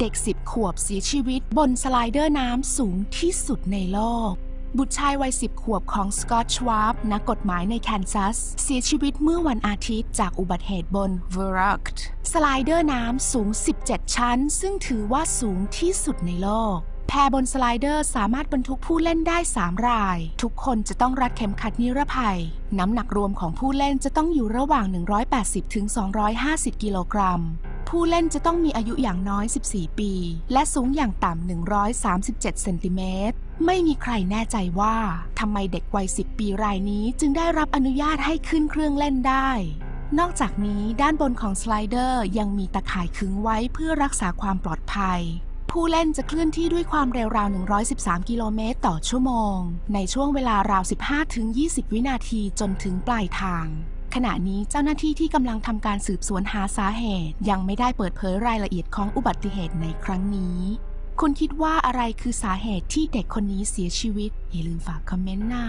เด็ก10ขวบเสียชีวิตบน slider น้ำสูงที่สุดในโลก บุตรชายวัย10ขวบของสกอตชวาร์บนักกฎหมายในแคนซัส เสียชีวิตเมื่อวันอาทิตย์จากอุบัติเหตุบน Verrückt slider น้ำสูง 17 ชั้น ซึ่งถือว่าสูงที่สุดในโลกแพบน slider สามารถบรรทุกผู้เล่นได้ 3 ราย ทุกคนจะต้องรัดเข็มขัดนิรภัย น้ำหนักรวมของผู้เล่นจะต้องอยู่ระหว่าง 180-250 กิโลกรัม ผู้เล่นจะต้องมีอายุอย่างน้อย 14 ปี และสูงอย่างต่ำ 137 เซนติเมตร ไม่มีใครแน่ใจว่าทำไมเด็กวัย 10 ปีรายนี้จึงได้รับอนุญาตให้ขึ้นเครื่องเล่นได้ นอกจากนี้ด้านบนของสไลเดอร์ยังมีตะข่ายขึงไว้เพื่อรักษาความปลอดภัยผู้เล่นจะเคลื่อนที่ด้วยความเร็วราว 113 กิโลเมตรต่อชั่วโมง ในช่วงเวลาราว 15-20 วินาทีจนถึงปลายทาง ขณะนี้เจ้าหน้าที่ที่กำลังทำการสืบสวนหาสาเหตุ ยังไม่ได้เปิดเผยรายละเอียดของอุบัติเหตุในครั้งนี้ คุณคิดว่าอะไรคือสาเหตุที่เด็กคนนี้เสียชีวิต อย่าลืมฝากคอมเมนต์นะ